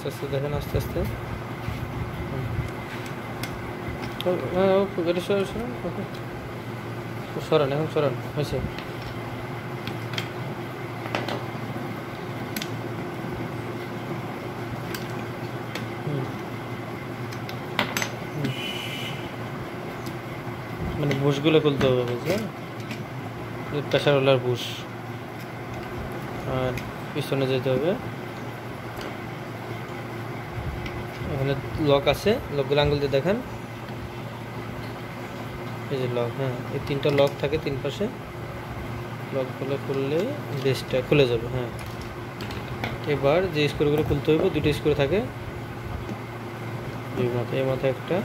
আস্তে আস্তে, দেখেন আস্তে আস্তে। সরান সরান সরান, এখন সরান, হয়েছে। মানে বুশগুলো খুলতে হবে, বুঝলেন? Pressure ওলার Bush. আর পিছনে যেতে হবে। এখানে লক আছে। লকগুলো আঙুল দিয়ে দেখেন। এই যে লক হ্যাঁ এই তিনটা লক থাকে তিন পাশে। লকগুলো খুললে বেসটা খুলে যাবে হ্যাঁ। এবার যে স্ক্রুগুলো খুলতে হইব দুটো স্ক্রু থাকে। দুই মাথায় এই মাথায় একটা।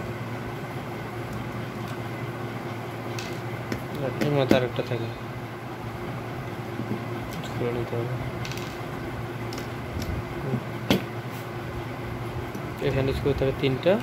আর এই মাথায় আরেকটা থাকে। খুলে নিতে হবে। এখানে স্ক্রু থাকে তিনটা।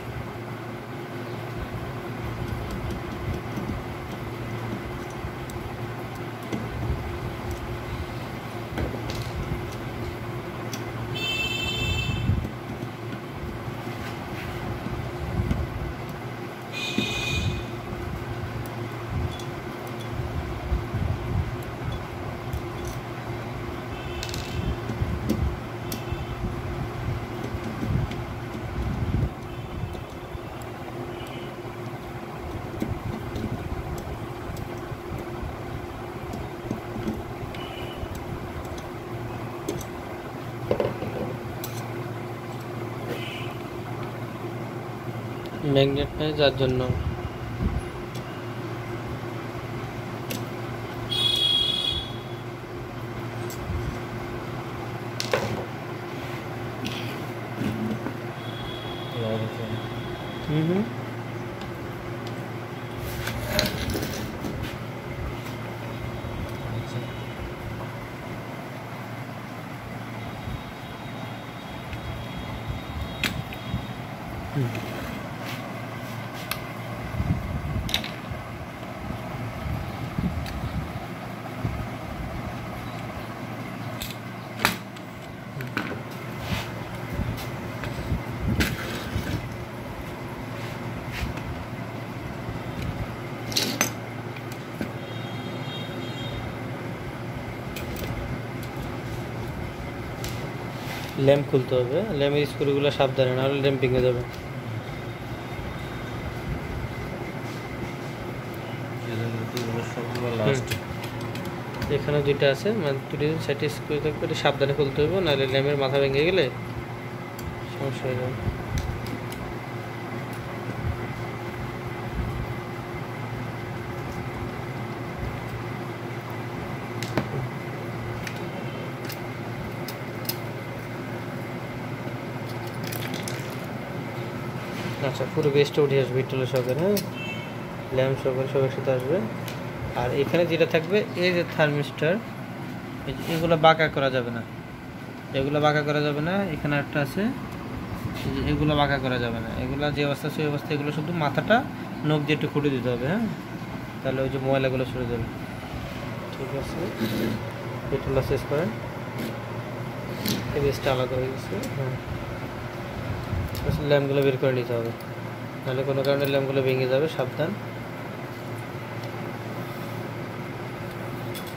ম্যাগনেট নেই যার জন্য হুম হুম ল্যাম্প খুলতে হবে। ল্যাম্পের স্ক্রুগুলো সাবধানে নাহলে ল্যাম্প ভেঙে যাবে। এখানে দুইটা আছে মানে দুটি সাইডে স্ক্রু থাকবে সাবধানে খুলতে হবে নাহলে ল্যাম্পের মাথা ভেঙে গেলে সমস্যা হয়ে যাবে। আচ্ছা পুরো বেস্টটা উঠে আসবে ইটলের সহকারে হ্যাঁ? ল্যাম্প সহকারে সব একসাথে আসবে। আর এখানে যেটা থাকবে, এই যে থার্মিস্টার এগুলো বাঁকা করা যাবে না। এগুলো বাঁকা করা যাবে না, এখানে একটা আছে। এগুলো বাঁকা করা যাবে না। এগুলো যে অবস্থা, সেই অবস্থা, এগুলো শুধু মাথাটা নখ দিয়ে একটু খুঁটে দিতে হবে হ্যাঁ? তাহলে ওই যে ময়লাগুলো সরে যাবে। ঠিক আছে। পেট্রোলটা শেষ করেন। এই বেসটা আলাদা হয়ে গেছে হ্যাঁ। আসলে ল্যাম্পগুলো বের করে নিতে হবে। নাহলে কোনো কারণে ল্যাম্পগুলো ভেঙে যাবে, সাবধান।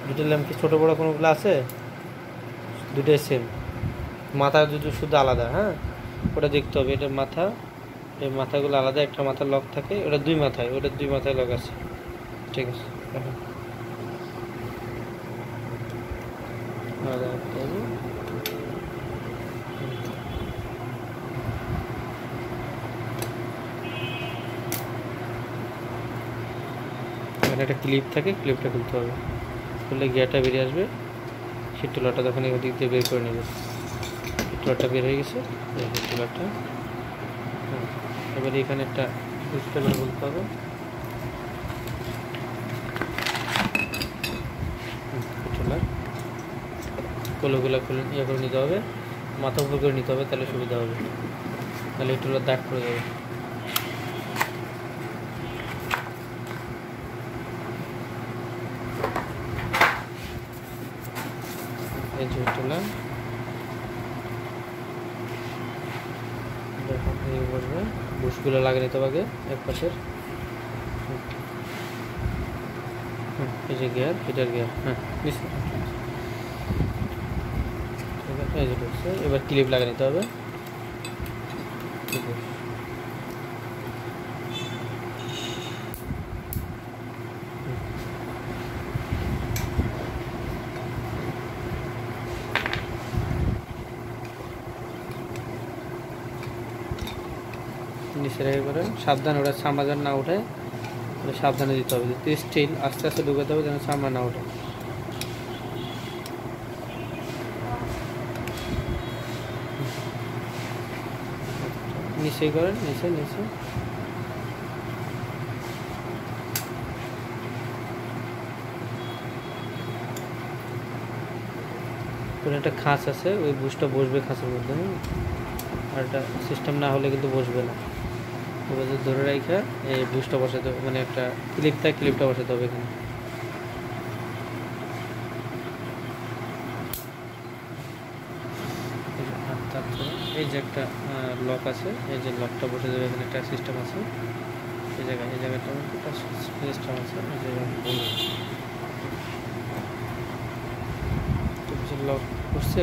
দুটো ল্যাম্প কি ছোটো বড়ো কোনোগুলো আছে? দুটোই সেম মাথা দুটো শুধু আলাদা হ্যাঁ? ওটা দেখতে হবে, এটা মাথা, এই মাথাগুলো আলাদা, একটা মাথার লক থাকে, ওটা দুই মাথায়, ওটা দুই মাথায় লক আছে। ঠিক আছে এখন আলাদা রাখতে হবে এখানে একটা ক্লিপ থাকে ক্লিপটা খুলতে হবে। খুললে গিয়ারটা বেরিয়ে আসবে। সেই টুলাটা তখন ওদিক দিয়ে বের করে নেবে। টুলারটা বের হয়ে গেছে। টুলারটা এবারে এখানে একটা করে বলতে হবে। কলোগুলো খুলে ইয়ে করে নিতে হবে। মাথা উপর করে নিতে হবে, তাহলে সুবিধা হবে। তাহলে টুলার দাগ করে যাবে। এই যে টুলার এদিকে বসবে বুশগুলো লাগিয়ে নিতে হবে আগে এক পাশের হুম। হুম, এই যে গিয়ার এটার গিয়ার হ্যাঁ নিশ্চয় ঠিক আছে, এই যে ঢুকছে এবার ক্লিপ লাগিয়ে নিতে হবে ঠিক আছে। নিচে রেখে করে সাবধানে ওটা চামড়া যেন না উঠে সাবধানে দিতে হবে। যদি স্টিল আস্তে আস্তে ঢুকাতে হবে যেন চামড়া না ওঠে নিচে করেন, নিচে নিচে। একটা খাঁচ আছে, ওই বুশটা বসবে খাঁচের মধ্যে আর এটা সিস্টেম না হলে কিন্তু বসবে না। এবার ধরে রাখা এই বুশটা বসাতে হবে মানে একটা ক্লিপ থাকে ক্লিপটা বসাতে হবে এখানে। এই যে একটা লক আছে, এই যে লকটা বসে যাবে এখানে একটা সিস্টেম আছে। এই জায়গায়, এই জায়গাটা একটা সিস্টেম আছে, এই যে লক করছে